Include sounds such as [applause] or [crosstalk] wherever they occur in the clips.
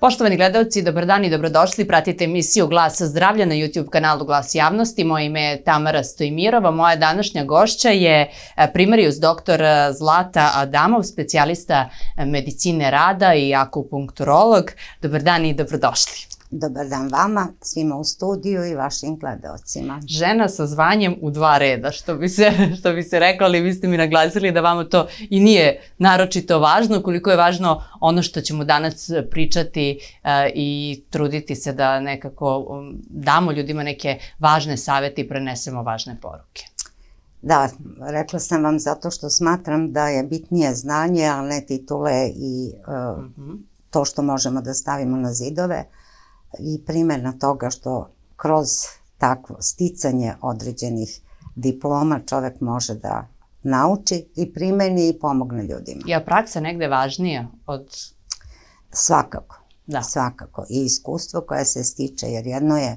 Poštovani gledalci, dobar dan i dobrodošli. Pratite emisiju Glas zdravlja na YouTube kanalu Glas javnosti. Moje ime je Tamara Stojmirova. Moja današnja gošća je e, primarius doktor Zlata Adamov, specijalista medicine rada i akupunkturolog. Dobar dan i dobrodošli. Dobar dan vama, svima u studiju i vašim gledalcima. Žena sa zvanjem u dva reda, što bi se, [laughs] što bi se rekla, ali vi ste mi naglasili da vama to i nije naročito važno, koliko je važno ono što ćemo danas pričati uh, i truditi se da nekako um, damo ljudima neke važne savete i prenesemo važne poruke. Da, rekla sam vam zato što smatram da je bitnije znanje, a ne titule i uh, -hmm. to što možemo da stavimo na zidove i primjena toga što kroz takvo sticanje određenih diploma čovek može da nauči i primeni i pomogne ljudima. Je praksa negde važnija od... Svakako. Da. Svakako. I iskustvo koje se stiče, jer jedno je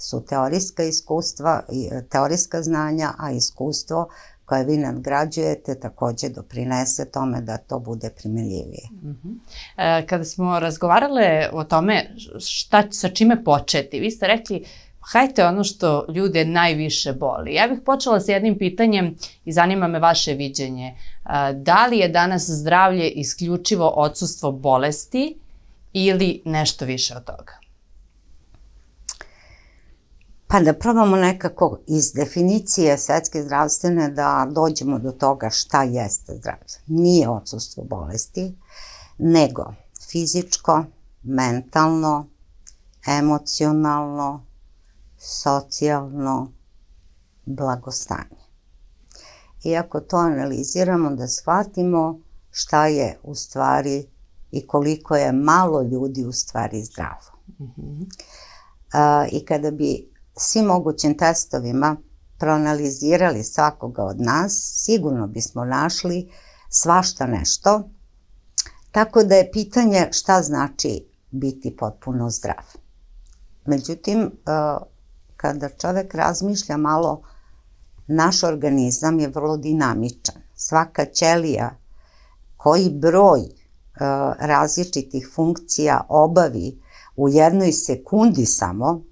su teorijska iskustva, teorijska znanja, a iskustvo koje vi nadgrađujete takođe doprinese tome da to bude primeljivije. Mhm. e, kada smo razgovarale o tome šta, sa čime početi, vi ste rekli hajte ono što ljude najviše boli. Ja bih počela sa jednim pitanjem i zanima me vaše viđenje. E, da li je danas zdravlje isključivo odsustvo bolesti ili nešto više od toga? Pa da probamo nekako iz definicije svetske zdravstvene da dođemo do toga šta jeste zdravlje. Nije odsustvo bolesti, nego fizičko, mentalno, emocionalno, socijalno blagostanje. I ako to analiziramo, da shvatimo šta je u stvari i koliko je malo ljudi u stvari zdravo. Mm -hmm. A, I kada bi svim mogućim testovima proanalizirali svakoga od nas, sigurno bismo našli svašta nešto. Tako da je pitanje šta znači biti potpuno zdrav. Međutim, e, kada čovek razmišlja malo, naš organizam je vrlo dinamičan. Svaka ćelija koji broj e, različitih funkcija obavi u jednoj sekundi samo,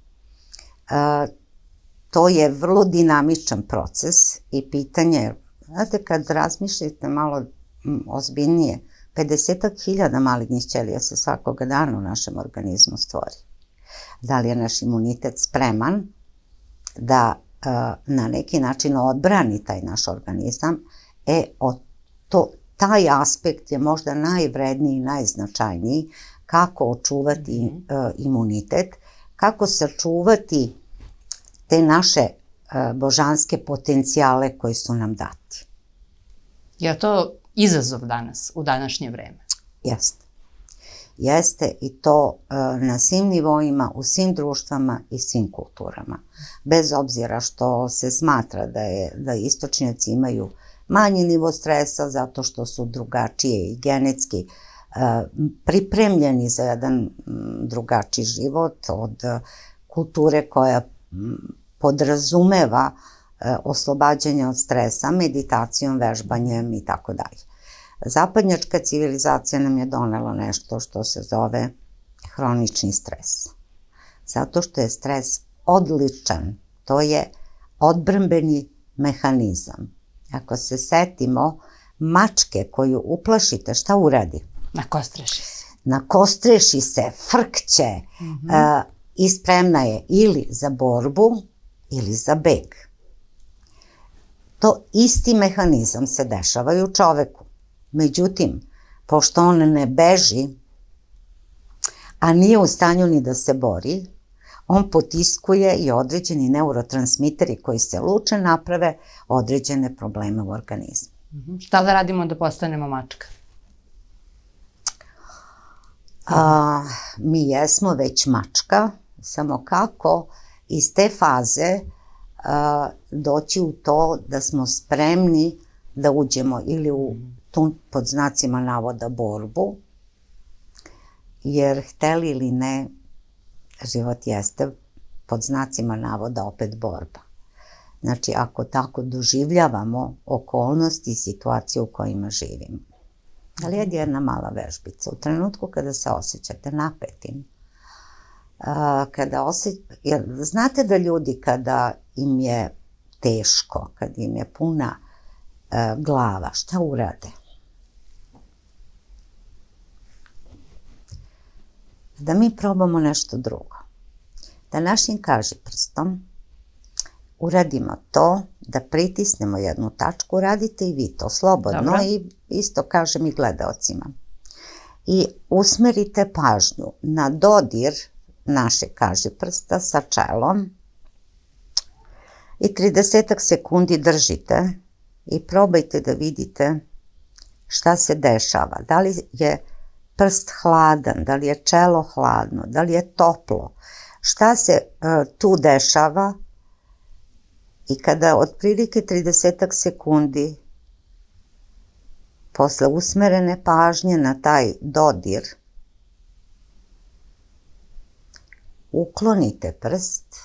to je vrlo dinamičan proces i pitanje, znate, kad razmišljate malo ozbiljnije, 50.000 malignih ćelija se svakoga dana u našem organizmu stvori. Da li je naš imunitet spreman da na neki način odbrani taj naš organizam, e, o, to, taj aspekt je možda najvredniji i najznačajniji kako očuvati mm -hmm. imunitet, kako sačuvati te naše e, božanske potencijale koji su nam dati. Je to izazov danas, u današnje vreme? Jeste. Jeste i to e, na svim nivoima, u svim društvama i svim kulturama. Bez obzira što se smatra da, je, da istočnjaci imaju manji nivo stresa zato što su drugačije i genetski e, pripremljeni za jedan drugačiji život od kulture koja podrazumeva e, oslobađanje od stresa, meditacijom, vežbanjem i tako dalje. Zapadnjačka civilizacija nam je donela nešto što se zove hronični stres. Zato što je stres odličan, to je odbrambeni mehanizam. Ako se setimo mačke koju uplašite, šta uradi? Nakostreši se. Nakostreši se, frkće mm -hmm. uh, i spremna je ili za borbu ili za beg. To isti mehanizam se dešava i u čoveku. Međutim, pošto on ne beži, a nije u stanju ni da se bori, on potiskuje i određeni neurotransmiteri koji se luče naprave određene probleme u organizmu. Mhm. Šta da radimo da postanemo mačka? A, mi jesmo već mačka, samo kako iz te faze a, doći u to da smo spremni da uđemo ili u tu pod znacima navoda borbu, jer hteli ili ne, život jeste pod znacima navoda opet borba. Znači, ako tako doživljavamo okolnosti i situacije u kojima živimo. Ali je jedna mala vežbica. U trenutku kada se osjećate napetim, kada osje... Jer znate da ljudi kada im je teško, kad im je puna glava, šta urade? Da mi probamo nešto drugo. Da našim kaži prstom uradimo to, da pritisnemo jednu tačku, radite i vi to slobodno Dobro. i isto kažem i gledalcima. I usmerite pažnju na dodir naše kaži prsta sa čelom i 30 sekundi držite i probajte da vidite šta se dešava. Da li je prst hladan, da li je čelo hladno, da li je toplo. Šta se uh, tu dešava I kada otprilike 30 sekundi posle usmerene pažnje na taj dodir uklonite prst,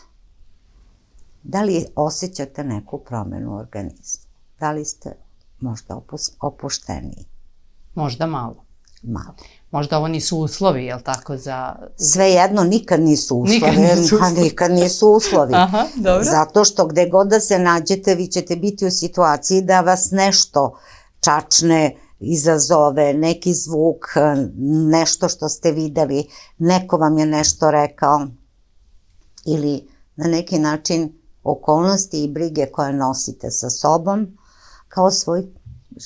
da li osjećate neku promenu u organizmu? Da li ste možda opušteniji? Možda malo. Malo. Možda ovo nisu uslovi, jel tako, za... Svejedno, nikad nisu uslovi. Nikad nisu uslovi. nikad nisu uslovi. Aha, dobro. Zato što gde god da se nađete, vi ćete biti u situaciji da vas nešto čačne, izazove, neki zvuk, nešto što ste videli, neko vam je nešto rekao ili na neki način okolnosti i brige koje nosite sa sobom kao svoj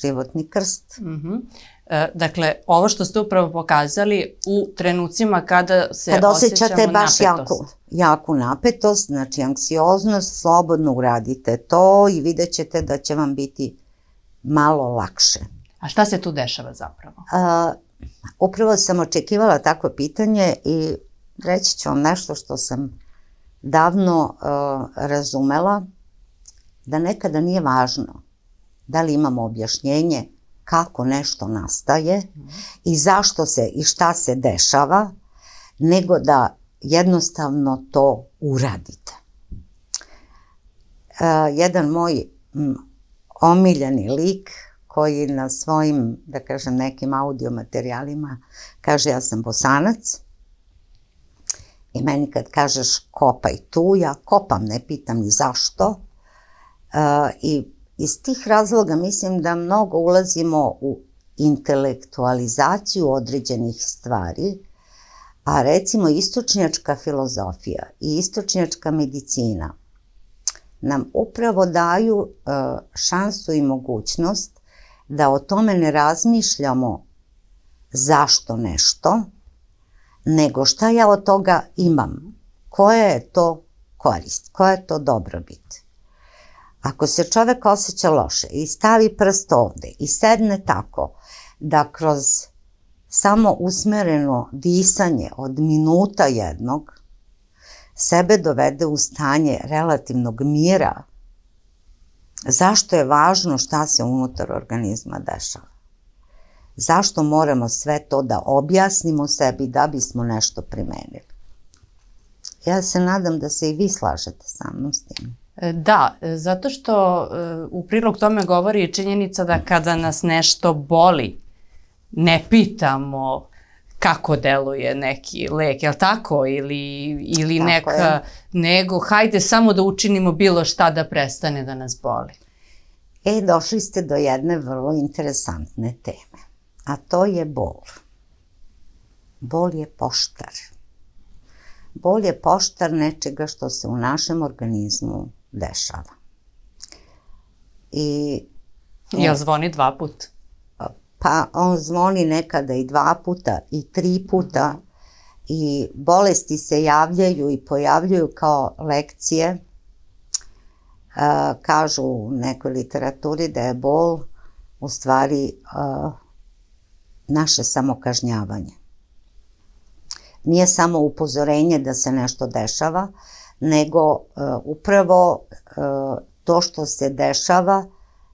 životni krst. Mm -hmm. E, dakle, ovo što ste upravo pokazali u trenucima kada se kada osjećate baš napetost. Jaku, jaku napetost, znači anksioznost, slobodno uradite to i vidjet ćete da će vam biti malo lakše. A šta se tu dešava zapravo? A, upravo sam očekivala takvo pitanje i reći ću vam nešto što sam davno uh, razumela, da nekada nije važno da li imamo objašnjenje kako nešto nastaje i zašto se i šta se dešava, nego da jednostavno to uradite. Uh, jedan moj omiljeni lik koji na svojim, da kažem, nekim audio materijalima kaže ja sam bosanac i meni kad kažeš kopaj tu, ja kopam, ne pitam ni zašto uh, i Iz tih razloga mislim da mnogo ulazimo u intelektualizaciju određenih stvari, a recimo istočnjačka filozofija i istočnjačka medicina nam upravo daju e, šansu i mogućnost da o tome ne razmišljamo zašto nešto, nego šta ja od toga imam, koja je to korist, koja je to dobrobit. Ako se čovek osjeća loše i stavi prst ovde i sedne tako da kroz samo usmereno disanje od minuta jednog sebe dovede u stanje relativnog mira, zašto je važno šta se unutar organizma dešava? Zašto moramo sve to da objasnimo sebi da bismo nešto primenili? Ja se nadam da se i vi slažete sa mnom s tim. Da, zato što e, u prilog tome govori činjenica da kada nas nešto boli, ne pitamo kako deluje neki lek, je li tako? Ili, ili tako neka, je. nego hajde samo da učinimo bilo šta da prestane da nas boli. E, došli ste do jedne vrlo interesantne teme, a to je bol. Bol je poštar. Bol je poštar nečega što se u našem organizmu dešava. I... Jel zvoni dva put? Pa on zvoni nekada i dva puta i tri puta i bolesti se javljaju i pojavljuju kao lekcije. kažu u nekoj literaturi da je bol u stvari naše samokažnjavanje. Nije samo upozorenje da se nešto dešava, nego uh, upravo uh, to što se dešava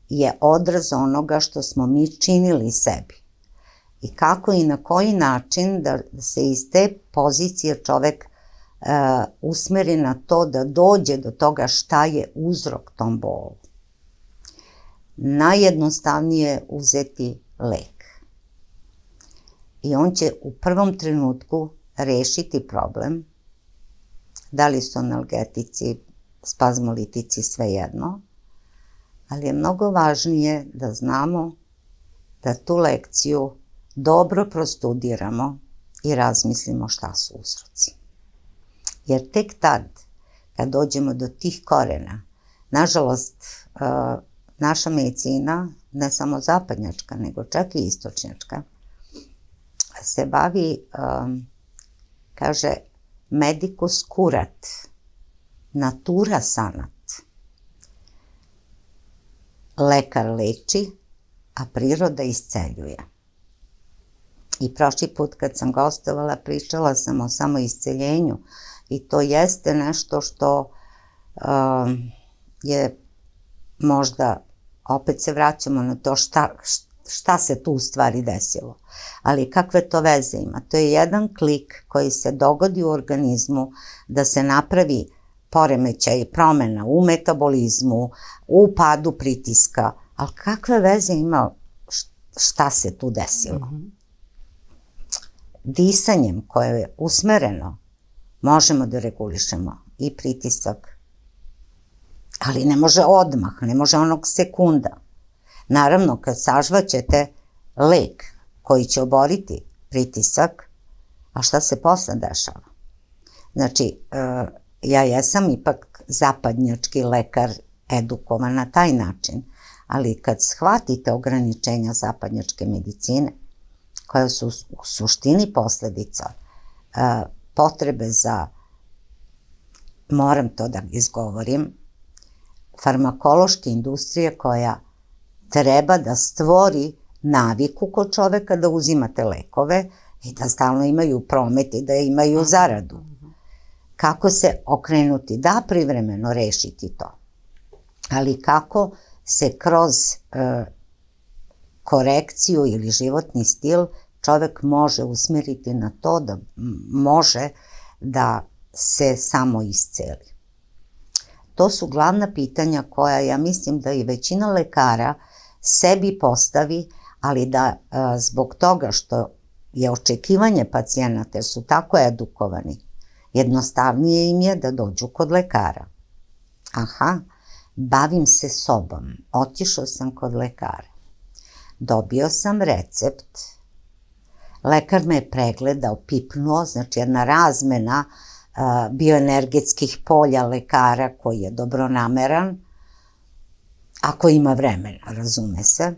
je odraz onoga što smo mi činili sebi. I kako i na koji način da se iz te pozicije čovek uh, usmeri na to da dođe do toga šta je uzrok tom bolu. Najjednostavnije uzeti lek. i on će u prvom trenutku rešiti problem, da li su analgetici, spazmolitici, svejedno, ali je mnogo važnije da znamo da tu lekciju dobro prostudiramo i razmislimo šta su uzroci. Jer tek tad, kad dođemo do tih korena, nažalost, uh, naša medicina, ne samo zapadnjačka, nego čak i istočnjačka, se bavi, um, kaže, medicus curat, natura sanat. Lekar leči, a priroda isceljuje. I prošli put kad sam gostovala pričala sam o samo isceljenju i to jeste nešto što um, je možda, opet se vraćamo na to šta, šta se tu u stvari desilo. Ali kakve to veze ima? To je jedan klik koji se dogodi u organizmu da se napravi poremećaj promena u metabolizmu, u padu pritiska, ali kakve veze ima šta se tu desilo? Mm -hmm. Disanjem koje je usmereno možemo da regulišemo i pritisak, ali ne može odmah, ne može onog sekunda. Naravno, kad sažvaćete lek koji će oboriti pritisak, a šta se posle dešava? Znači, e, ja jesam ipak zapadnjački lekar edukovan na taj način, ali kad shvatite ograničenja zapadnjačke medicine, koja su u suštini posledica e, potrebe za, moram to da izgovorim, farmakološke industrije koja treba da stvori naviku kod čoveka da uzimate lekove i da stalno imaju promet i da imaju zaradu. Kako se okrenuti? Da, privremeno rešiti to. Ali kako se kroz e, korekciju ili životni stil čovek može usmeriti na to da može da se samo isceli. To su glavna pitanja koja ja mislim da i većina lekara sebi postavi, ali da a, zbog toga što je očekivanje pacijenata, jer su tako edukovani, jednostavnije im je da dođu kod lekara. Aha, bavim se sobom, otišao sam kod lekara. Dobio sam recept, lekar me je pregledao, pipnuo, znači jedna razmena bioenergetskih polja lekara koji je dobronameran, ako ima vremena, razume se.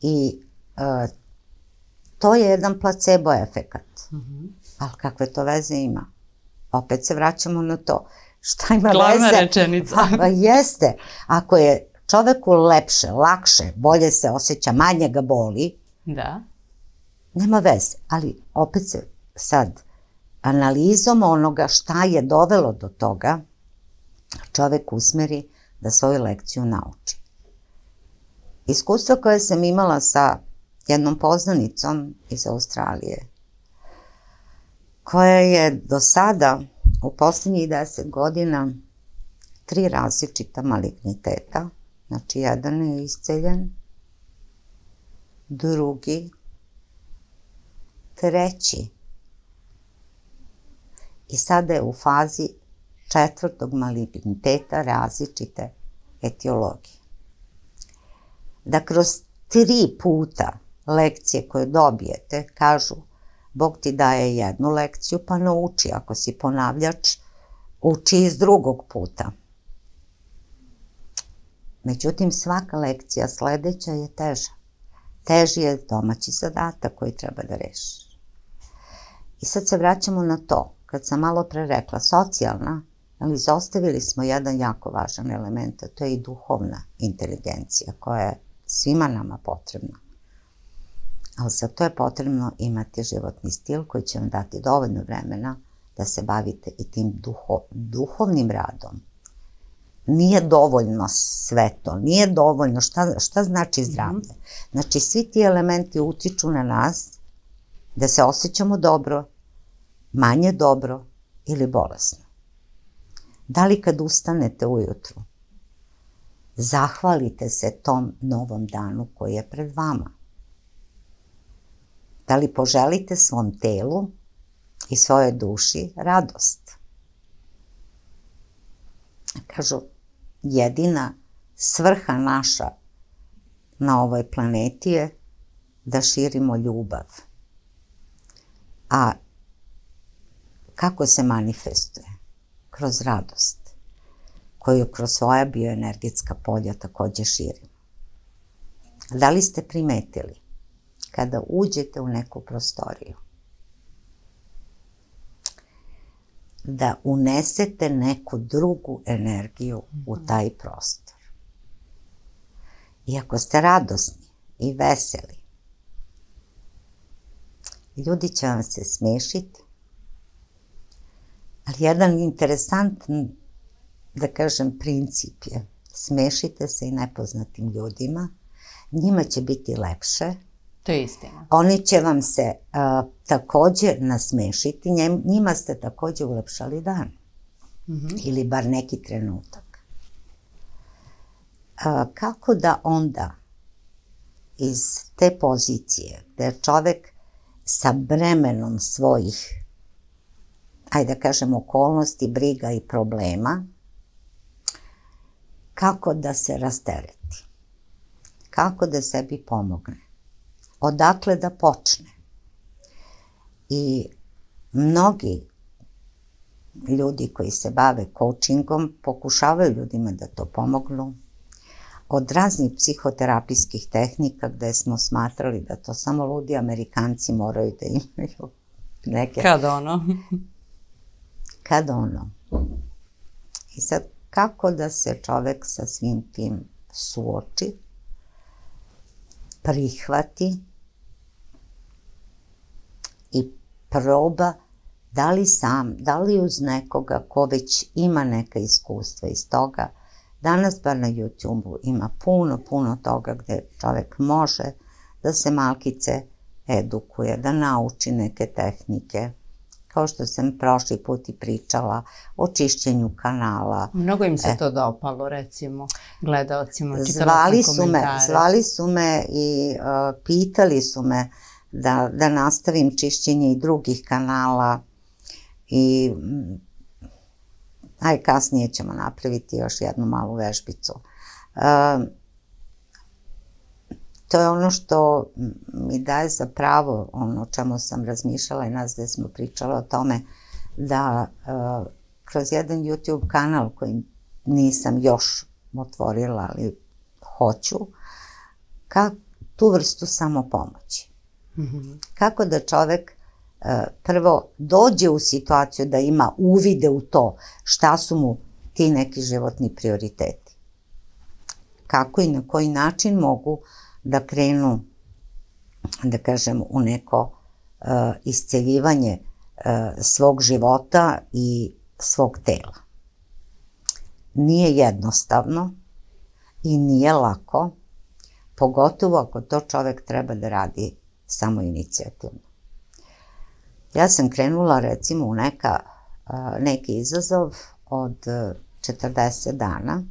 I to je jedan placebo efekat. Mm -hmm. Ali kakve to veze ima? Opet se vraćamo na to. Šta ima Glavna veze? Rečenica. [laughs] Pa, jeste. Ako je čoveku lepše, lakše, bolje se osjeća, manje ga boli, da. nema veze. Ali opet se sad analizom onoga šta je dovelo do toga, čovek usmeri da svoju lekciju nauči. Iskustvo koje sam imala sa jednom poznanicom iz Australije, koja je do sada u poslednjih deset godina tri različita maligniteta, znači jedan je isceljen, drugi, treći i sada je u fazi četvrtog maligniteta različite etiologije. Da kroz tri puta lekcije koje dobijete, kažu, Bog ti daje jednu lekciju, pa nauči, ako si ponavljač, uči iz drugog puta. Međutim, svaka lekcija sledeća je teža. Teži je domaći zadatak koji treba da rešiš. I sad se vraćamo na to kad sam malo pre rekla, socijalna, ali izostavili smo jedan jako važan element, a to je i duhovna inteligencija koja je svima nama potrebna. Ali za to je potrebno imati životni stil koji će vam dati dovoljno vremena da se bavite i tim duho, duhovnim radom. Nije dovoljno sve to, nije dovoljno, šta, šta znači zdravlje? Znači, svi ti elementi utiču na nas da se osjećamo dobro, manje dobro ili bolesno. Da li kad ustanete ujutru, zahvalite se tom novom danu koji je pred vama. Da li poželite svom telu i svojoj duši radost? Kažu, jedina svrha naša na ovoj planeti je da širimo ljubav. A kako se manifestuje? Kroz radost, koju kroz svoja bioenergetska polja takođe širimo. Da li ste primetili kada uđete u neku prostoriju da unesete neku drugu energiju u mhm. taj prostor. I ako ste radosni i veseli, ljudi će vam se smešiti, ali jedan interesantan, da kažem, princip je smešite se i nepoznatim ljudima, njima će biti lepše, To je istina. Oni će vam se takođe nasmešiti, njima ste takođe ulepšali dan. Mm -hmm. Ili bar neki trenutak. Uh, kako da onda iz te pozicije gde čovek sa bremenom svojih ajde da kažem okolnosti, briga i problema kako da se rastereti kako da sebi pomogne odakle da počne. I mnogi ljudi koji se bave coachingom pokušavaju ljudima da to pomognu. Od raznih psihoterapijskih tehnika gde smo smatrali da to samo ludi Amerikanci moraju da imaju neke... Kad ono? Kad ono. I sad, kako da se čovek sa svim tim suoči, prihvati i proba da li sam, da li uz nekoga ko već ima neka iskustva iz toga. Danas bar na YouTube-u ima puno, puno toga gde čovek može da se malkice edukuje, da nauči neke tehnike kao što sam prošli put i pričala o čišćenju kanala. Mnogo im se e. to dopalo, recimo, gledalcima. Zvali su me, zvali su me i uh, pitali su me da, da nastavim čišćenje i drugih kanala i mm, aj kasnije ćemo napraviti još jednu malu vežbicu. Uh, to je ono što mi daje za pravo, ono o čemu sam razmišljala i nas gde smo pričali o tome, da uh, kroz jedan YouTube kanal koji nisam još otvorila, ali hoću, ka, tu vrstu samopomoći. Mm -hmm. Kako da čovek uh, prvo dođe u situaciju da ima uvide u to šta su mu ti neki životni prioriteti. Kako i na koji način mogu uh, da krenu, da kažem, u neko uh, isceljivanje uh, svog života i svog tela. Nije jednostavno i nije lako, pogotovo ako to čovek treba da radi samo inicijativno. Ja sam krenula recimo u neka, uh, neki izazov od 40 dana,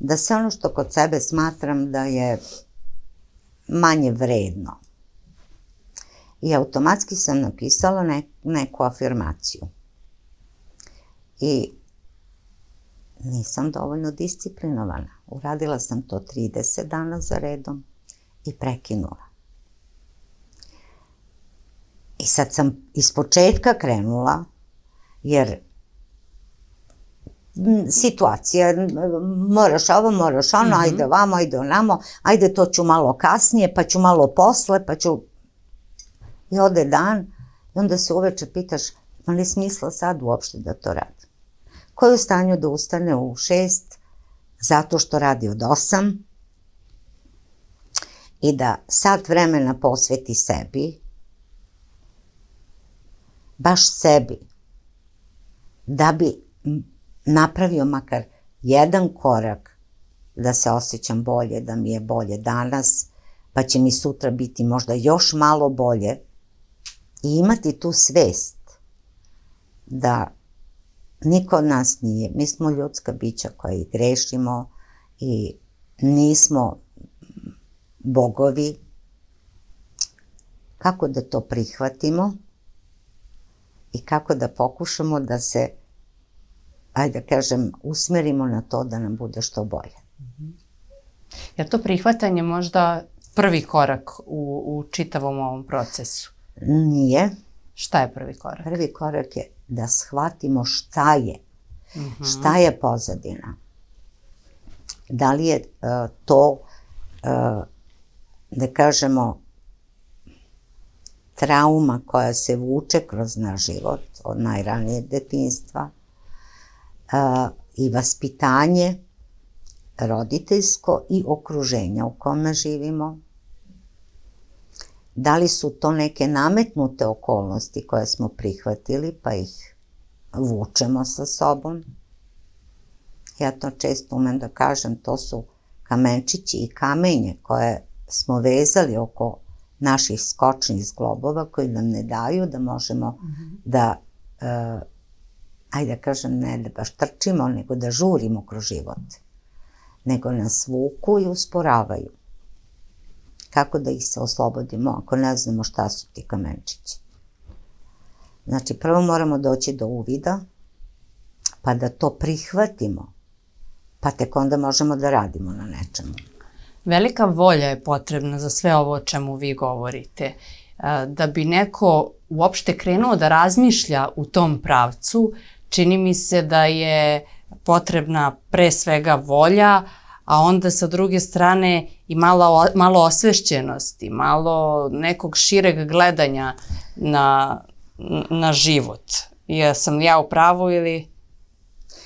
da se ono što kod sebe smatram da je manje vredno. I automatski sam napisala ne, neku afirmaciju. I nisam dovoljno disciplinovana. Uradila sam to 30 dana za redom i prekinula. I sad sam iz početka krenula, jer situacija, moraš ovo, moraš ono, mm -hmm. ajde ovamo, ajde onamo, ajde to ću malo kasnije, pa ću malo posle, pa ću... I ode dan i onda se uveče pitaš, ima li smisla sad uopšte da to radi? Ko je u stanju da ustane u šest zato što radi od osam i da sat vremena posveti sebi, baš sebi, da bi napravio makar jedan korak da se osjećam bolje, da mi je bolje danas, pa će mi sutra biti možda još malo bolje i imati tu svest da niko od nas nije. Mi smo ljudska bića koja grešimo i nismo bogovi, kako da to prihvatimo i kako da pokušamo da se, ajde da kažem, usmerimo na to da nam bude što bolje. Je to prihvatanje možda prvi korak u, u čitavom ovom procesu? Nije. Šta je prvi korak? Prvi korak je da shvatimo šta je. Mm -hmm. Šta je pozadina. Da li je uh, to, uh, da kažemo, trauma koja se vuče kroz naš život od najranije detinstva uh, i vaspitanje roditeljsko i okruženja u kome živimo. Da li su to neke nametnute okolnosti koje smo prihvatili pa ih vučemo sa sobom. Ja to često umem da kažem, to su kamenčići i kamenje koje smo vezali oko naših skočnih zglobova koji nam ne daju da možemo -hmm. da, uh, ajde da kažem, ne da baš trčimo, nego da žurimo kroz život. Nego nas vuku i usporavaju. Kako da ih se oslobodimo ako ne znamo šta su ti kamenčići? Znači, prvo moramo doći do uvida, pa da to prihvatimo, pa tek onda možemo da radimo na nečemu. Velika volja je potrebna za sve ovo o čemu vi govorite. E, da bi neko uopšte krenuo da razmišlja u tom pravcu, čini mi se da je potrebna pre svega volja, a onda sa druge strane i malo, malo osvešćenosti, malo nekog šireg gledanja na, na život. Jesam ja u pravu ili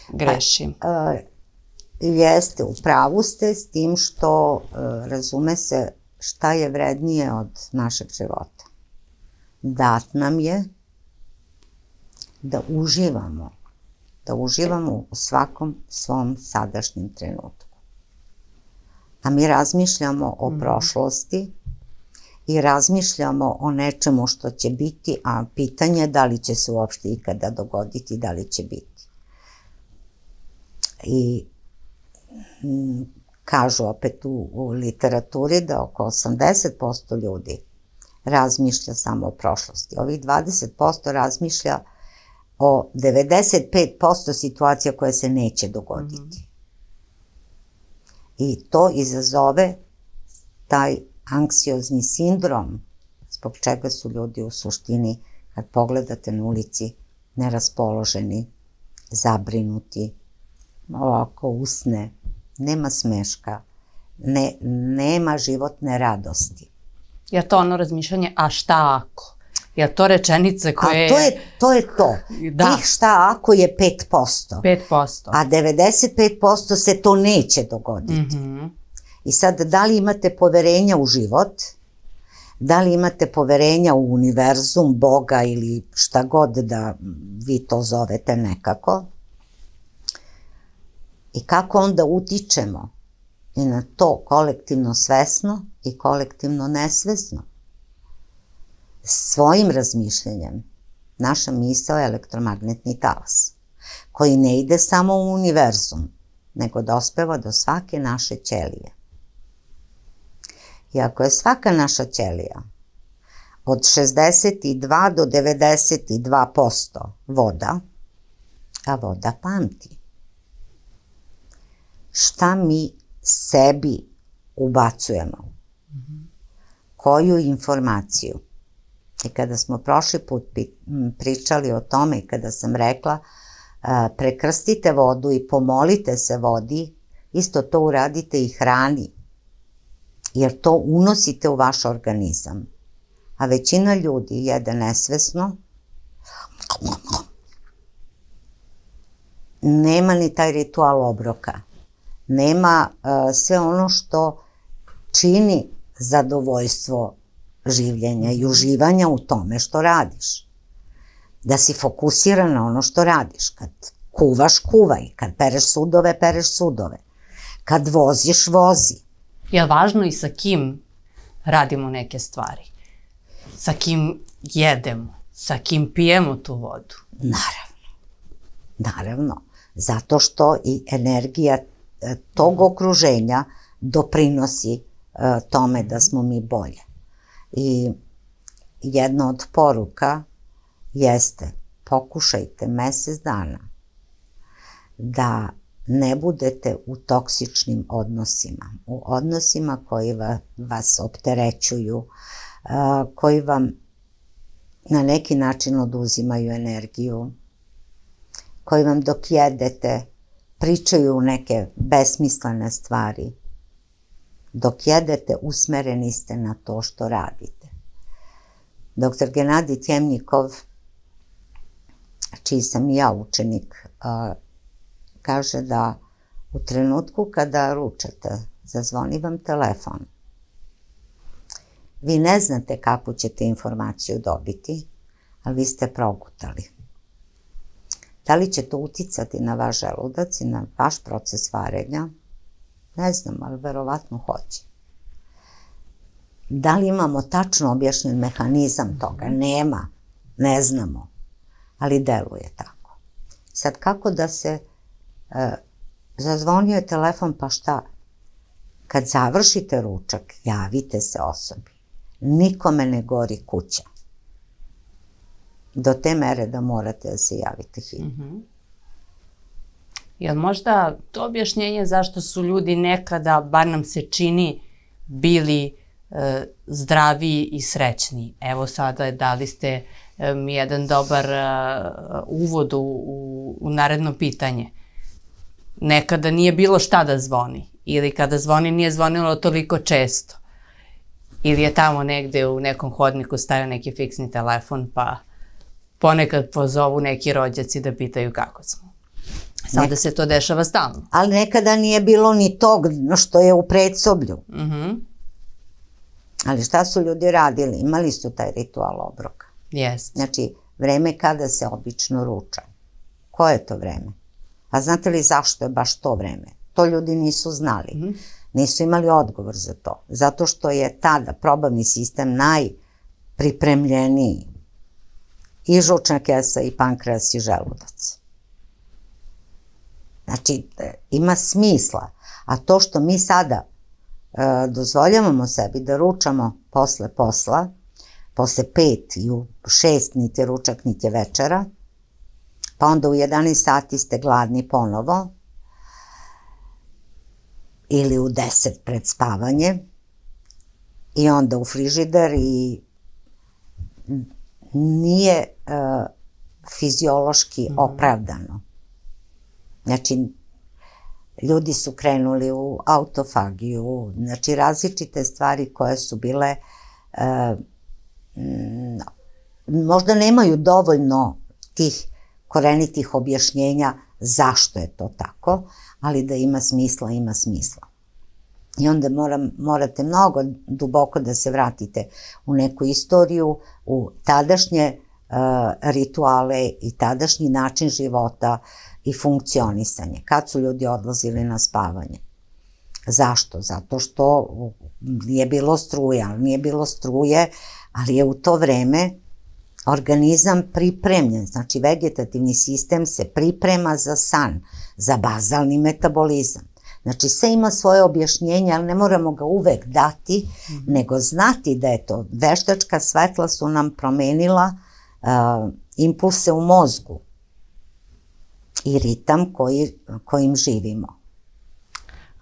grešim? A, a, jeste, u pravu ste s tim što a, razume se šta je vrednije od našeg života. Dat nam je da uživamo, da uživamo u svakom svom sadašnjem trenutku. A mi razmišljamo o mm. prošlosti, i razmišljamo o nečemu što će biti, a pitanje je da li će se uopšte ikada dogoditi, da li će biti. I mm, kažu opet u, u literaturi da oko 80% ljudi razmišlja samo o prošlosti. Ovih 20% razmišlja o 95% situacija koje se neće dogoditi. Mm -hmm. I to izazove taj anksiozni sindrom, zbog čega su ljudi u suštini, kad pogledate na ulici, neraspoloženi, zabrinuti, ovako usne, nema smeška, ne, nema životne radosti. Je to ono razmišljanje, a šta ako? Je to rečenice koje... A to je to. Je to. Da. Tih šta ako je 5%. 5%. A 95% se to neće dogoditi. Mm -hmm. I sad, da li imate poverenja u život, da li imate poverenja u univerzum, Boga ili šta god da vi to zovete nekako, i kako onda utičemo i na to kolektivno svesno i kolektivno nesvesno. Svojim razmišljanjem naša misao je elektromagnetni talas, koji ne ide samo u univerzum, nego dospeva do svake naše ćelije. I ako je svaka naša ćelija od 62 do 92% voda, a voda pamti. Šta mi sebi ubacujemo? Koju informaciju? I kada smo prošli put pričali o tome i kada sam rekla prekrstite vodu i pomolite se vodi, isto to uradite i hrani jer to unosite u vaš organizam. A većina ljudi jede nesvesno, nema ni taj ritual obroka. Nema sve ono što čini zadovoljstvo življenja i uživanja u tome što radiš. Da si fokusiran na ono što radiš. Kad kuvaš, kuvaj. Kad pereš sudove, pereš sudove. Kad voziš, vozi je važno i sa kim radimo neke stvari. Sa kim jedemo, sa kim pijemo tu vodu. Naravno. Naravno. Zato što i energija e, tog okruženja doprinosi e, tome da smo mi bolje. I jedna od poruka jeste pokušajte mesec dana da ne budete u toksičnim odnosima, u odnosima koji va, vas opterećuju, koji vam na neki način oduzimaju energiju, koji vam dok jedete pričaju neke besmislene stvari. Dok jedete, usmereni ste na to što radite. Doktor Genadi Tjemnikov, čiji sam i ja učenik, kaže da u trenutku kada ručate, zazvoni vam telefon. Vi ne znate kakvu ćete informaciju dobiti, ali vi ste progutali. Da li će to uticati na vaš želudac i na vaš proces varenja? Ne znam, ali verovatno hoće. Da li imamo tačno objašnjen mehanizam toga? Nema. Ne znamo. Ali deluje tako. Sad, kako da se e, zazvonio je telefon, pa šta? Kad završite ručak, javite se osobi. Nikome ne gori kuća. Do te mere da morate da se javite hitno. Mm -hmm. Jel možda to objašnjenje zašto su ljudi nekada, bar nam se čini, bili e, zdraviji i srećni? Evo sada dali ste mi e, jedan dobar e, uvod u, u, naredno pitanje. Nekada nije bilo šta da zvoni ili kada zvoni nije zvonilo toliko često. Ili je tamo negde u nekom hodniku stajao neki fiksni telefon pa ponekad pozovu neki rođaci da pitaju kako smo. Sada Nek... se to dešava stalno. Ali nekada nije bilo ni tog što je u predsoblju. Mm -hmm. Ali šta su ljudi radili? Imali su taj ritual obroka. Yes. Znači, vreme kada se obično ruča. Koje je to vreme? A znate li zašto je baš to vreme? To ljudi nisu znali. Mm -hmm. Nisu imali odgovor za to. Zato što je tada probavni sistem najpripremljeniji. I žučna kesa, i pankreas, i želudac. Znači, e, ima smisla. A to što mi sada e, dozvoljavamo sebi da ručamo posle posla, posle pet i u šest niti ručak niti večera, pa onda u 11 sati ste gladni ponovo, ili u 10 pred spavanje, i onda u frižider i nije uh, fiziološki mm -hmm. opravdano. Znači, ljudi su krenuli u autofagiju, znači različite stvari koje su bile uh, možda nemaju dovoljno tih korenitih objašnjenja zašto je to tako, ali da ima smisla, ima smisla. I onda moram, morate mnogo duboko da se vratite u neku istoriju, u tadašnje uh, rituale i tadašnji način života i funkcionisanje. Kad su ljudi odlazili na spavanje? Zašto? Zato što nije bilo struje, ali nije bilo struje, ali je u to vreme organizam pripremljen, znači vegetativni sistem se priprema za san, za bazalni metabolizam. Znači sve ima svoje objašnjenje, ali ne moramo ga uvek dati, mm -hmm. nego znati da je to veštačka svetla su nam promenila uh, impulse u mozgu i ritam koji, kojim živimo.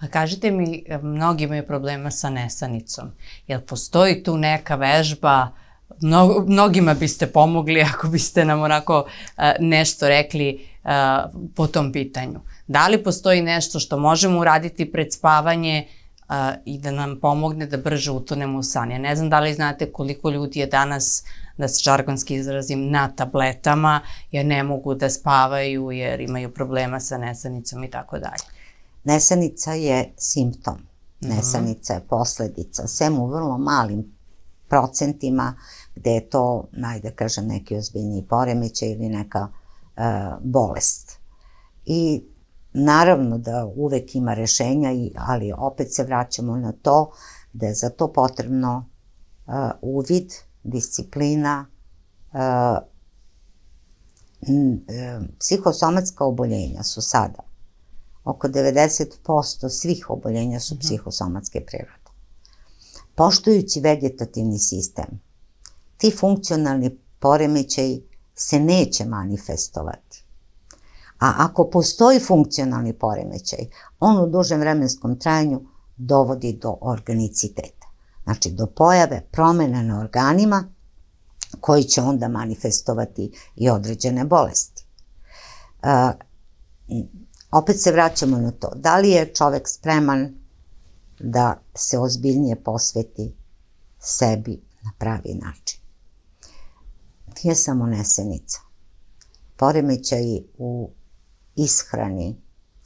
A kažite mi, mnogi imaju problema sa nesanicom. Jel postoji tu neka vežba, Mno, mnogima biste pomogli ako biste nam onako a, nešto rekli a, po tom pitanju. Da li postoji nešto što možemo uraditi pred spavanje a, i da nam pomogne da brže utonemo u san? Ja ne znam da li znate koliko ljudi je danas da se žargonski izrazim, na tabletama, jer ne mogu da spavaju, jer imaju problema sa nesanicom i tako dalje. Nesanica je simptom. Mhm. Nesanica je posledica, sem u vrlo malim procentima gde je to, najde da kažem, neki ozbiljniji poremećaj ili neka e, bolest. I naravno da uvek ima rešenja, ali opet se vraćamo na to da je za to potrebno uvid, disciplina, e, psihosomatska oboljenja su sada oko 90% svih oboljenja su mhm. psihosomatske prirode. Poštujući vegetativni sistem, ti funkcionalni poremećaj se neće manifestovati. A ako postoji funkcionalni poremećaj, on u dužem vremenskom trajanju dovodi do organiciteta. Znači do pojave promene na organima koji će onda manifestovati i određene bolesti. Uh, opet se vraćamo na to. Da li je čovek spreman da se ozbiljnije posveti sebi na pravi način? Nije samo nesenica. Poremećaj u ishrani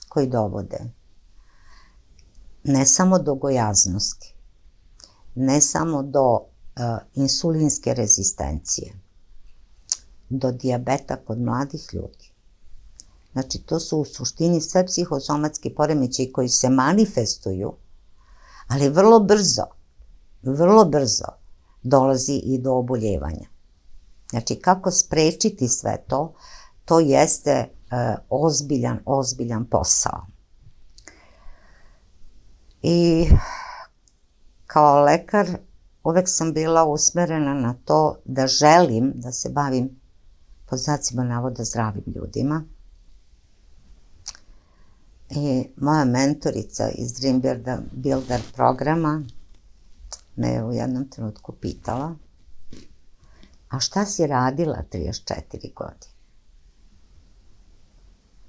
koji dovode ne samo do gojaznosti, ne samo do uh, insulinske rezistencije, do diabeta kod mladih ljudi. Znači, to su u suštini sve psihosomatski poremećaji koji se manifestuju, ali vrlo brzo, vrlo brzo dolazi i do oboljevanja. Znači, kako sprečiti sve to, to jeste ozbiljan, ozbiljan posao. I kao lekar uvek sam bila usmerena na to da želim da se bavim pod znacima navoda zdravim ljudima. I moja mentorica iz Dream Builder programa me je u jednom trenutku pitala a šta si radila 34 godine?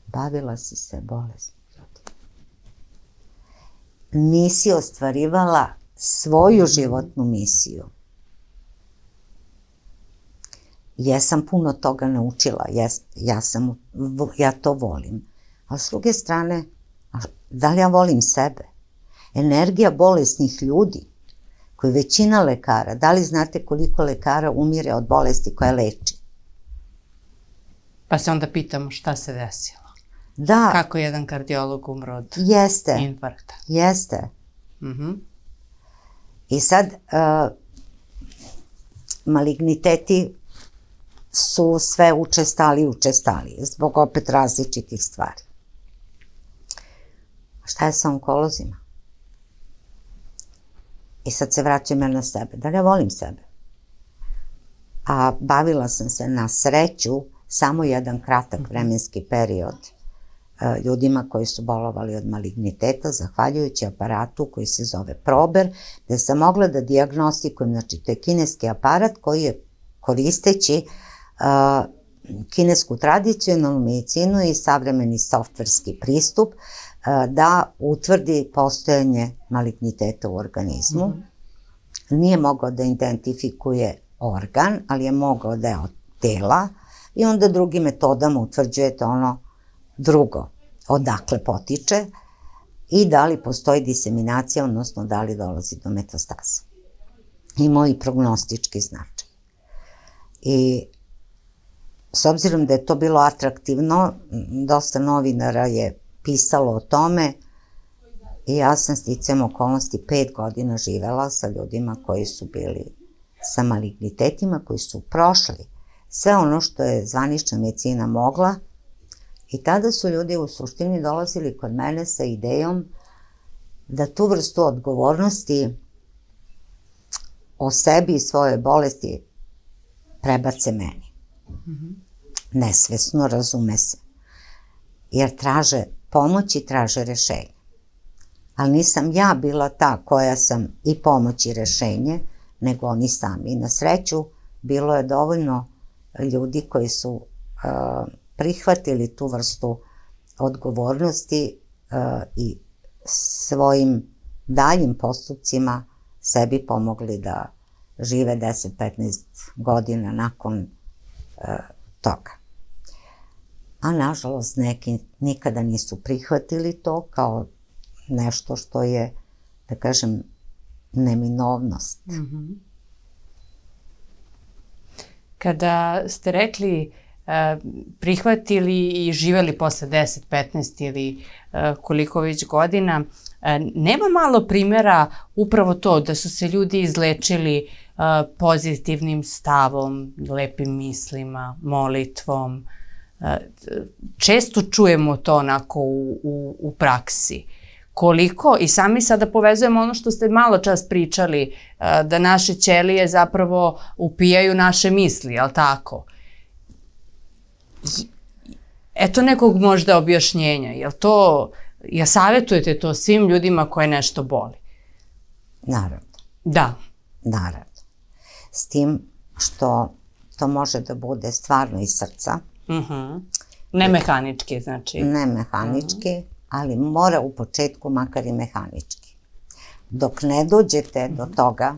Bavila si se bolesnim ljudima. Nisi ostvarivala svoju životnu misiju. Jesam puno toga naučila, jes, ja, sam, ja to volim. A s druge strane, da li ja volim sebe? Energija bolesnih ljudi koju većina lekara, da li znate koliko lekara umire od bolesti koja leči? Pa se onda pitamo šta se desilo. Da. Kako jedan kardiolog umro od jeste, infarkta. Jeste. Mm I sad, uh, maligniteti su sve učestali i učestali, zbog opet različitih stvari. Šta je sa onkolozima? I sad se vraćam ja na sebe. Da li ja volim sebe? A bavila sam se na sreću samo jedan kratak mhm. vremenski period ljudima koji su bolovali od maligniteta, zahvaljujući aparatu koji se zove prober, gde sam mogla da diagnostikujem, znači to je kineski aparat koji je koristeći uh, kinesku tradicionalnu medicinu i savremeni softverski pristup, da utvrdi postojanje maligniteta u organizmu. Mm -hmm. Nije mogao da identifikuje organ, ali je mogao da je od tela i onda drugim metodama utvrđujete ono drugo, odakle potiče i da li postoji diseminacija, odnosno da li dolazi do metastaza. I moj prognostički značaj. I s obzirom da je to bilo atraktivno, dosta novinara je pisalo o tome i ja sam sticam okolnosti pet godina živela sa ljudima koji su bili sa malignitetima, koji su prošli sve ono što je zvanična medicina mogla i tada su ljudi u suštini dolazili kod mene sa idejom da tu vrstu odgovornosti o sebi i svojoj bolesti prebace meni. Mm -hmm. Nesvesno, razume se. Jer traže pomoć i traže rešenje. Ali nisam ja bila ta koja sam i pomoć i rešenje, nego oni sami. I na sreću bilo je dovoljno ljudi koji su uh, prihvatili tu vrstu odgovornosti uh, i svojim daljim postupcima sebi pomogli da žive 10-15 godina nakon uh, toga a nažalost neki nikada nisu prihvatili to kao nešto što je, da kažem, neminovnost. Mm -hmm. Kada ste rekli e, prihvatili i živeli posle 10, 15 ili e, koliko već godina, e, nema malo primjera upravo to da su se ljudi izlečili e, pozitivnim stavom, lepim mislima, molitvom, često čujemo to onako u, u, u praksi. koliko, i sami sada povezujemo ono što ste malo čas pričali, e, da naše ćelije zapravo upijaju naše misli, jel tako? Eto nekog možda objašnjenja, jel to, ja savjetujete to svim ljudima koje nešto boli? Naravno. Da. Naravno. S tim što to može da bude stvarno iz srca. Uh mhm. -huh. Ne mehanički, znači. Ne mehanički, uh -huh. ali mora u početku makar i mehanički. Dok ne dođete uh -huh. do toga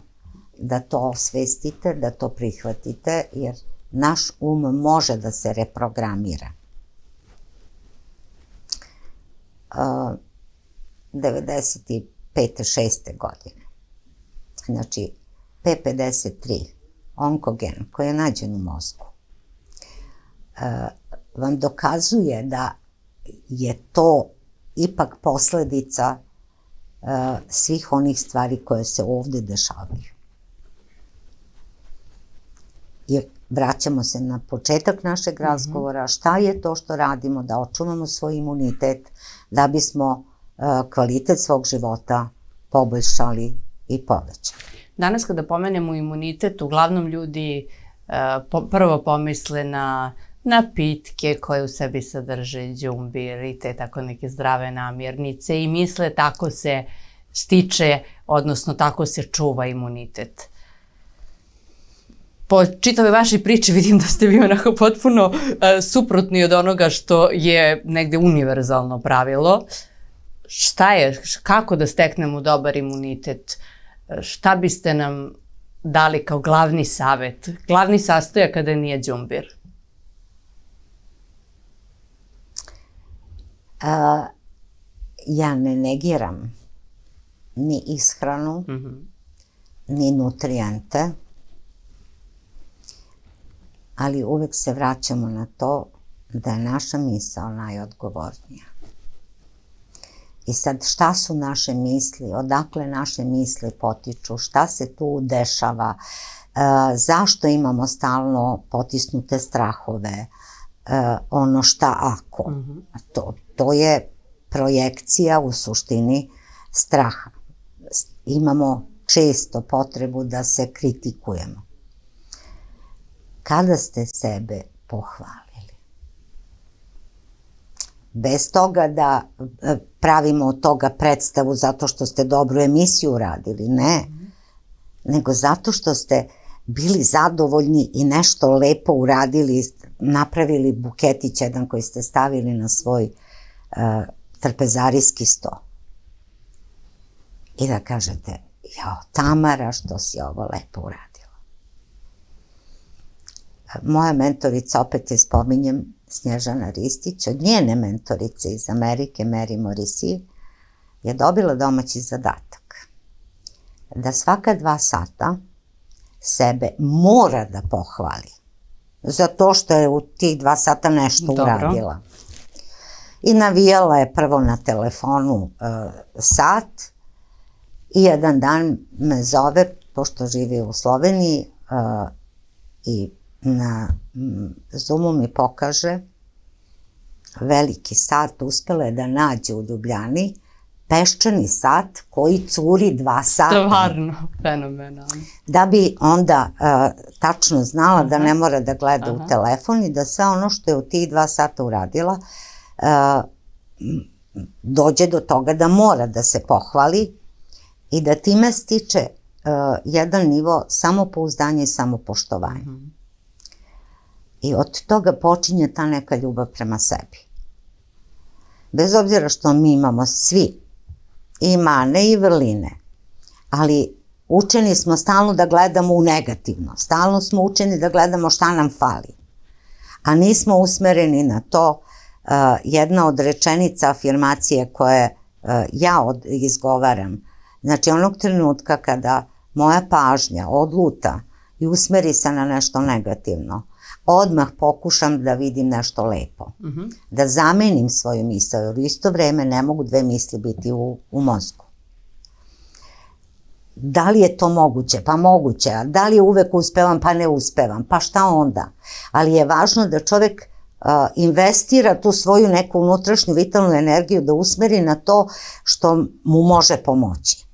da to osvestite, da to prihvatite, jer naš um može da se reprogramira. Uh, 95. 6. godine. Znači, P53, onkogen koji je nađen u mozgu, vam dokazuje da je to ipak posledica svih onih stvari koje se ovde dešavaju. Jer vraćamo se na početak našeg mhm. razgovora, šta je to što radimo da očuvamo svoj imunitet, da bismo uh, kvalitet svog života poboljšali i povećali. Danas kada pomenemo imunitet, uglavnom ljudi po, prvo pomisle na napitke koje u sebi sadrže džumbir i te tako neke zdrave namirnice i misle tako se stiče, odnosno tako se čuva imunitet. Po čitave vaše priče vidim da ste vi onako potpuno uh, suprotni od onoga što je negde univerzalno pravilo. Šta je, kako da steknemo dobar imunitet? Šta biste nam dali kao glavni savet? Glavni sastojak kada nije džumbir? A, ja ne negiram ni ishranu, mm -hmm. ni nutrijente, ali uvek se vraćamo na to da je naša misao najodgovornija. I sad šta su naše misli, odakle naše misli potiču, šta se tu dešava, e, zašto imamo stalno potisnute strahove, e, ono šta ako. Mm -hmm. To, to je projekcija u suštini straha. Imamo često potrebu da se kritikujemo. Kada ste sebe pohvalili? Bez toga da e, pravimo od toga predstavu zato što ste dobru emisiju radili, ne. Nego zato što ste bili zadovoljni i nešto lepo uradili, napravili buketić jedan koji ste stavili na svoj uh, trpezarijski sto. I da kažete, jao, Tamara, što si ovo lepo uradila. Moja mentorica, opet je spominjem, Snježana Ristić, od njene mentorice iz Amerike, Mary Morrissey, je dobila domaći zadatak. Da svaka dva sata sebe mora da pohvali. Za to što je u tih dva sata nešto Dobro. uradila. I navijala je prvo na telefonu uh, sat i jedan dan me zove, pošto živi u Sloveniji, uh, i na Zoomu mi pokaže veliki sat, uspela je da nađe u Ljubljani peščani sat koji curi dva sata. Stvarno, fenomenalno. Da bi onda uh, tačno znala Aha. da ne mora da gleda Aha. u telefon i da sve ono što je u tih dva sata uradila dođe do toga da mora da se pohvali i da time stiče uh, jedan nivo samopouzdanja i samopoštovanja. Mm -hmm. I od toga počinje ta neka ljubav prema sebi. Bez obzira što mi imamo svi i mane i vrline, ali učeni smo stalno da gledamo u negativno, stalno smo učeni da gledamo šta nam fali, a nismo usmereni na to jedna od rečenica afirmacije koje ja od, izgovaram, znači onog trenutka kada moja pažnja odluta i usmeri se na nešto negativno, odmah pokušam da vidim nešto lepo. Mm -hmm. Da zamenim svoju misao, jer u isto vreme ne mogu dve misli biti u, u mozgu. Da li je to moguće? Pa moguće. A da li je uvek uspevam? Pa ne uspevam. Pa šta onda? Ali je važno da čovek investira tu svoju neku unutrašnju vitalnu energiju da usmeri na to što mu može pomoći.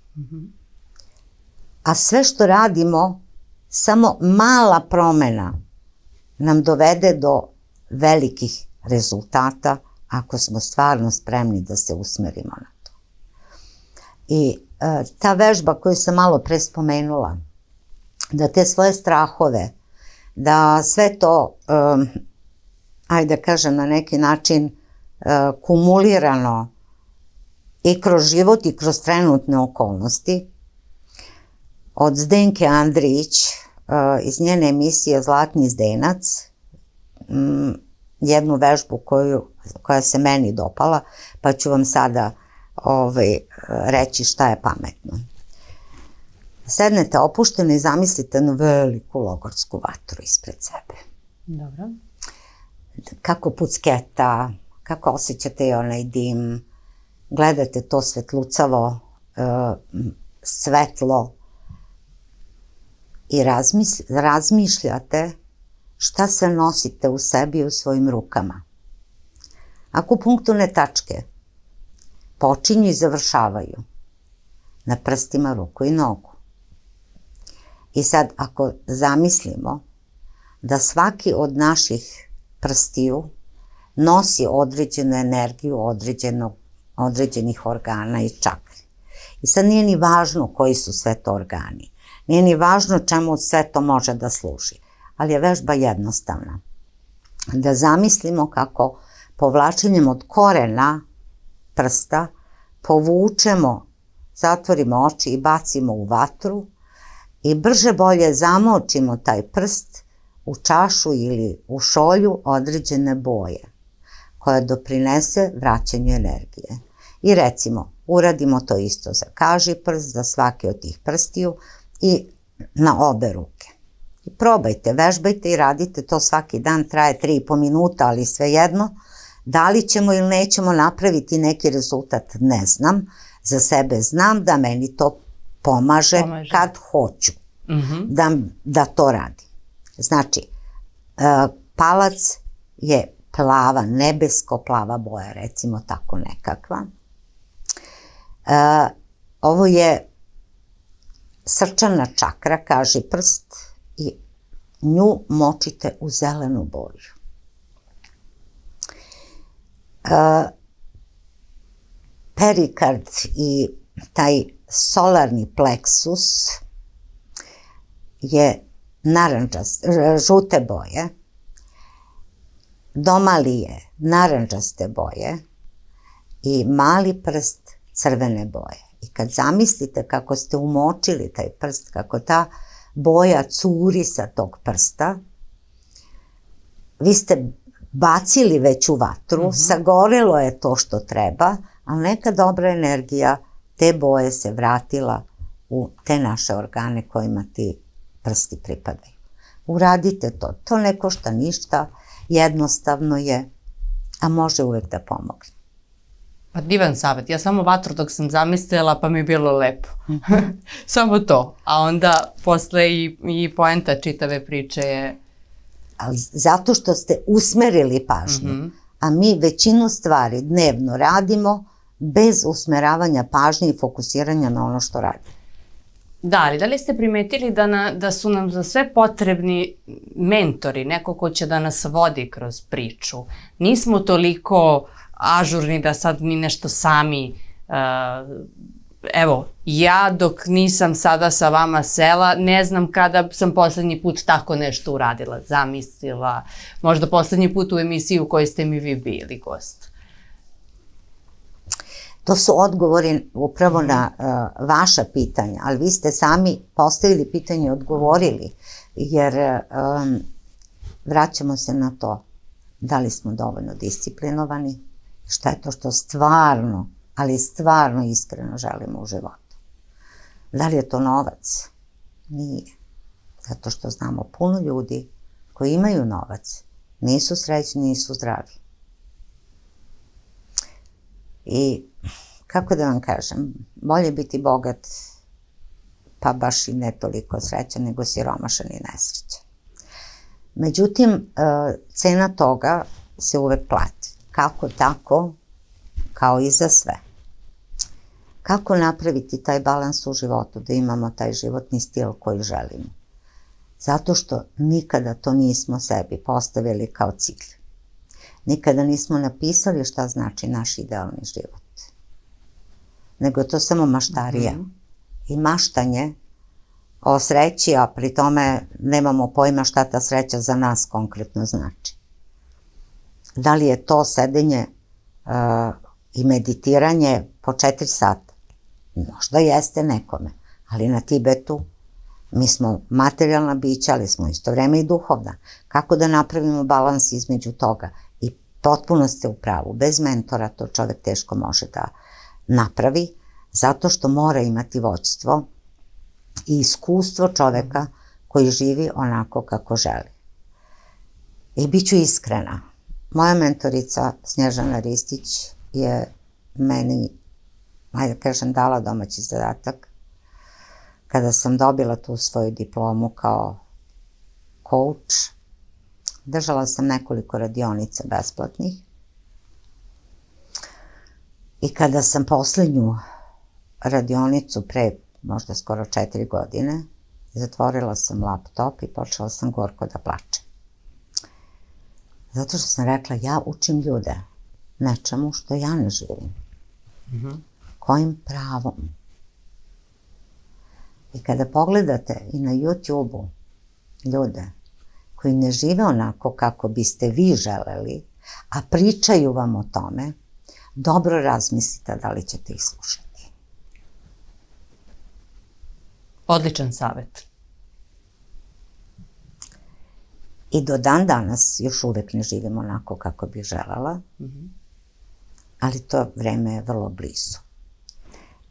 A sve što radimo, samo mala promena nam dovede do velikih rezultata ako smo stvarno spremni da se usmerimo na to. I e, ta vežba koju sam malo pre spomenula, da te svoje strahove, da sve to um, ajde da kažem na neki način, e, kumulirano i kroz život i kroz trenutne okolnosti. Od Zdenke Andrić e, iz njene emisije Zlatni zdenac, jednu vežbu koju, koja se meni dopala, pa ću vam sada ovaj, reći šta je pametno. Sednete opušteno i zamislite na veliku logorsku vatru ispred sebe. Dobro kako pucketa, kako osjećate i onaj dim, gledate to svetlucavo, e, svetlo i razmišljate šta se nosite u sebi u svojim rukama. Akupunkturne tačke počinju i završavaju na prstima ruku i nogu. I sad ako zamislimo da svaki od naših prstiju nosi određenu energiju određenog, određenih organa i čakri. I sad nije ni važno koji su sve to organi. Nije ni važno čemu sve to može da služi. Ali je vežba jednostavna. Da zamislimo kako povlačenjem od korena prsta povučemo, zatvorimo oči i bacimo u vatru i brže bolje zamočimo taj prst u čašu ili u šolju određene boje koja doprinese vraćanju energije. I recimo, uradimo to isto za kaži prst, za svake od tih prstiju i na obe ruke. I probajte, vežbajte i radite to svaki dan, traje 3,5 minuta, ali svejedno. Da li ćemo ili nećemo napraviti neki rezultat, ne znam. Za sebe znam da meni to pomaže, pomaže. kad hoću mm -hmm. da, da to radim. Znači, e, palac je plava, nebesko-plava boja, recimo tako nekakva. E, ovo je srčana čakra, kaže prst, i nju močite u zelenu boju. E, perikard i taj solarni pleksus je žute boje, domalije narančaste boje i mali prst crvene boje. I kad zamislite kako ste umočili taj prst, kako ta boja curi sa tog prsta, vi ste bacili već u vatru, mm -hmm. sagorelo je to što treba, ali neka dobra energija te boje se vratila u te naše organe kojima ti prsti pripadaju. Uradite to. To ne košta ništa, jednostavno je, a može uvek da pomogne. Pa divan savjet. Ja samo vatru dok sam zamislila pa mi je bilo lepo. [laughs] Samo to. A onda posle i, i poenta čitave priče je... Ali zato što ste usmerili pažnju. Mm -hmm. A mi većinu stvari dnevno radimo bez usmeravanja pažnje i fokusiranja na ono što radimo. Da, ali da li ste primetili da, na, da su nam za sve potrebni mentori, neko ko će da nas vodi kroz priču? Nismo toliko ažurni da sad mi nešto sami uh, evo, ja dok nisam sada sa vama sela, ne znam kada sam poslednji put tako nešto uradila, zamislila, možda poslednji put u emisiji u kojoj ste mi vi bili gost. To su odgovori upravo na uh, vaša pitanja, ali vi ste sami postavili pitanje i odgovorili, jer um, vraćamo se na to da li smo dovoljno disciplinovani, šta je to što stvarno, ali stvarno iskreno želimo u životu. Da li je to novac? Nije. Zato što znamo puno ljudi koji imaju novac, nisu srećni, nisu zdravi. I kako da vam kažem, bolje biti bogat, pa baš i ne toliko srećan, nego siromašan i nesrećan. Međutim, e, cena toga se uvek plati. Kako tako, kao i za sve. Kako napraviti taj balans u životu, da imamo taj životni stil koji želimo? Zato što nikada to nismo sebi postavili kao cilj. Nikada nismo napisali šta znači naš idealni život. Nego to samo maštarija. Mm -hmm. I maštanje o sreći, a pri tome nemamo pojma šta ta sreća za nas konkretno znači. Da li je to sedenje uh, i meditiranje po četiri sata? Možda jeste nekome, ali na Tibetu mi smo materijalna bića, ali smo isto vreme i duhovna. Kako da napravimo balans između toga? I potpuno ste u pravu. Bez mentora to čovek teško može da napravi, zato što mora imati vođstvo i iskustvo čoveka koji živi onako kako želi. I bit ću iskrena. Moja mentorica Snježana Ristić je meni, ajde da kažem, dala domaći zadatak. Kada sam dobila tu svoju diplomu kao coach, držala sam nekoliko radionica besplatnih. I kada sam poslednju radionicu pre možda skoro četiri godine, zatvorila sam laptop i počela sam gorko da plačem. Zato što sam rekla, ja učim ljude nečemu što ja ne živim. Mm -hmm. Kojim pravom? I kada pogledate i na YouTube-u ljude koji ne žive onako kako biste vi želeli, a pričaju vam o tome, dobro razmislite da li ćete ih slušati. Odličan savet. I do dan danas još uvek ne živimo onako kako bih želala, mm -hmm. ali to vreme je vrlo blizu.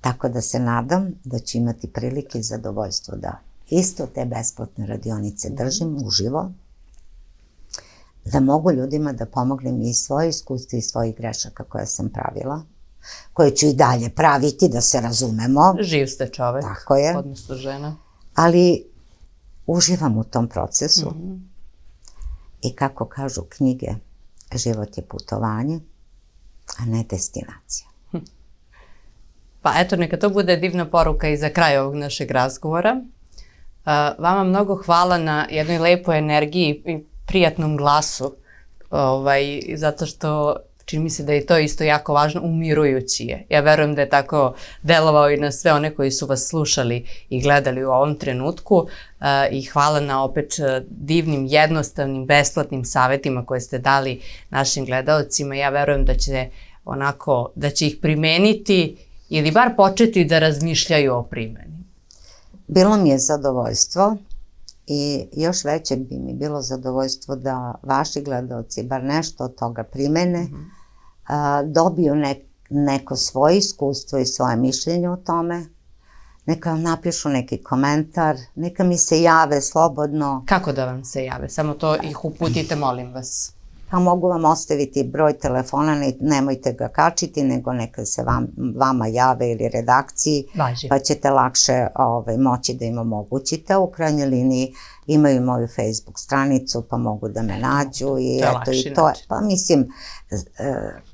Tako da se nadam da ću imati prilike i zadovoljstvo da isto te besplatne radionice držim uživo, da mogu ljudima da pomognem i svoje iskustva i svojih grešaka koje sam pravila, koje ću i dalje praviti, da se razumemo. Živ ste čovek. Tako je. Odnosno žena. Ali uživam u tom procesu. Mm -hmm. I kako kažu knjige, život je putovanje, a ne destinacija. Hm. Pa eto, neka to bude divna poruka i za kraj ovog našeg razgovora. Uh, vama mnogo hvala na jednoj lepoj energiji i prijatnom glasu, ovaj, zato što čini mi se da je to isto jako važno, umirujući je. Ja verujem da je tako delovao i na sve one koji su vas slušali i gledali u ovom trenutku uh, i hvala na opet uh, divnim, jednostavnim, besplatnim savetima koje ste dali našim gledalcima. Ja verujem da će onako, da će ih primeniti ili bar početi da razmišljaju o primeni. Bilo mi je zadovoljstvo i još veće bi mi bilo zadovoljstvo da vaši gledalci bar nešto od toga primene, mm -hmm. a, dobiju ne, neko svoje iskustvo i svoje mišljenje o tome, neka vam napišu neki komentar, neka mi se jave slobodno. Kako da vam se jave? Samo to ih uputite, molim vas pa mogu vam ostaviti broj telefona, ne, nemojte ga kačiti, nego neka se vam, vama jave ili redakciji, Važi. pa ćete lakše ovaj, moći da im omogućite. U krajnjoj liniji imaju moju Facebook stranicu, pa mogu da me nađu i to eto i to je, pa mislim e,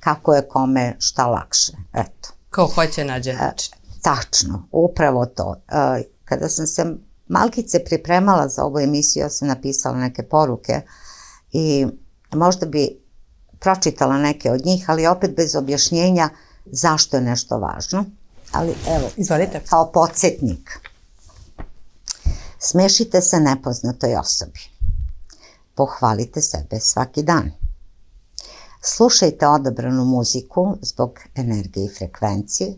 kako je kome šta lakše, eto. Ko hoće nađe e, način. Tačno, upravo to. E, kada sam se malkice pripremala za ovu emisiju, ja sam napisala neke poruke i možda bi pročitala neke od njih, ali opet bez objašnjenja zašto je nešto važno. Ali evo, Izvolite. kao podsjetnik. Smešite se nepoznatoj osobi. Pohvalite sebe svaki dan. Slušajte odabranu muziku zbog energije i frekvencije,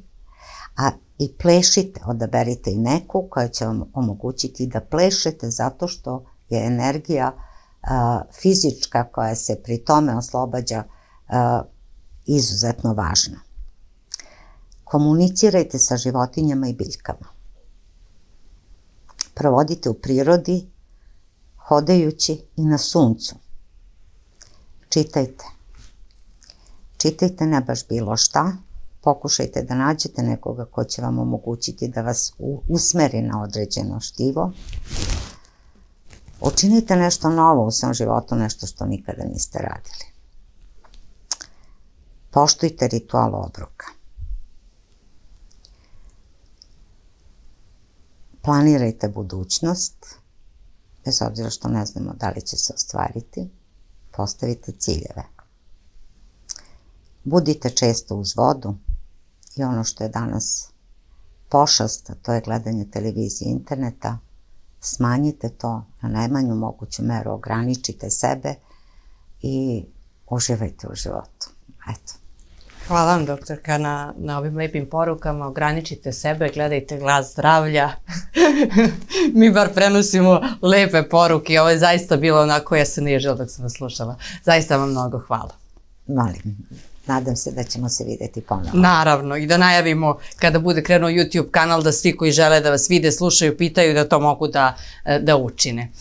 a i plešite, odaberite i neku koja će vam omogućiti da plešete zato što je energija fizička koja se pri tome oslobađa izuzetno važna. Komunicirajte sa životinjama i biljkama. Provodite u prirodi, hodajući i na suncu. Čitajte. Čitajte ne baš bilo šta, pokušajte da nađete nekoga ko će vam omogućiti da vas usmeri na određeno štivo Učinite nešto novo u svom životu, nešto što nikada niste radili. Poštujte ritual obroka. Planirajte budućnost, bez obzira što ne znamo da li će se ostvariti. Postavite ciljeve. Budite često uz vodu i ono što je danas pošast, to je gledanje televizije i interneta, smanjite to na najmanju moguću meru, ograničite sebe i uživajte u životu. Eto. Hvala vam, doktorka, na, na ovim lepim porukama. Ograničite sebe, gledajte glas zdravlja. [laughs] Mi bar prenosimo lepe poruke. Ovo je zaista bilo onako, ja se niježila dok sam vas slušala. Zaista vam mnogo hvala. Molim, nadam se da ćemo se videti ponovo. Naravno, i da najavimo kada bude krenuo YouTube kanal da svi koji žele da vas vide, slušaju, pitaju da to mogu da, da učine.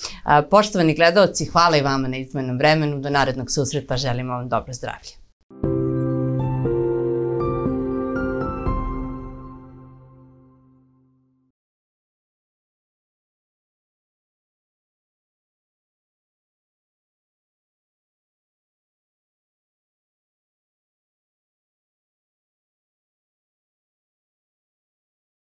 Poštovani gledalci, hvala i vama na izmenom vremenu. Do narednog susreta želimo vam dobro zdravlje.